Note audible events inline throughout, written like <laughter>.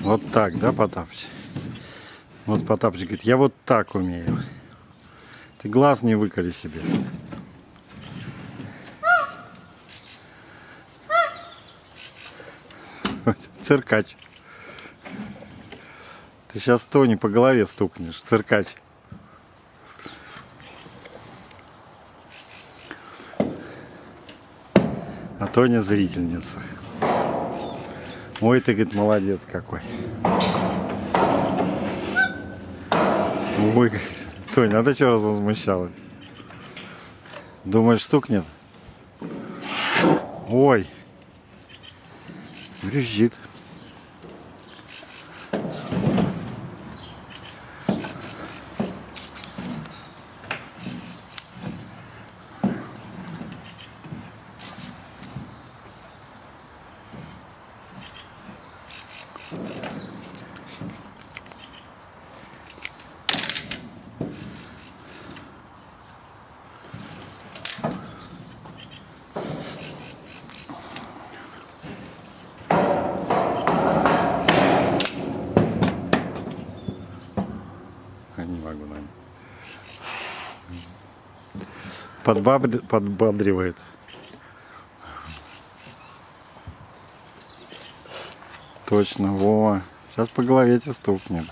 Вот так, да, Потапыч? Вот Потапыч говорит, я вот так умею. Ты глаз не выколи себе. Циркач. Ты сейчас Тони по голове стукнешь, циркач. А Тоня зрительница. Ой, ты, говорит, молодец какой. Ой, <laughs> Тоня, а ты что развозмущалась? Думаешь, стукнет? Ой. Брюзжит. Подбабри- Подбадривает. Точно, Вова. Сейчас по голове тебе стукнет.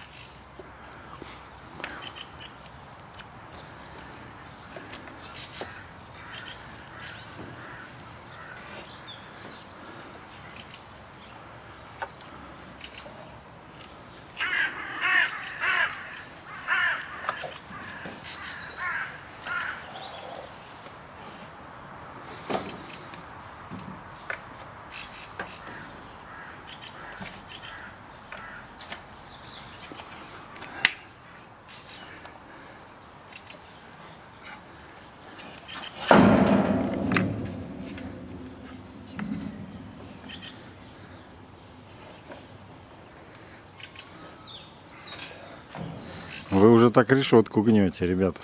Вы уже так решетку гнете, ребята.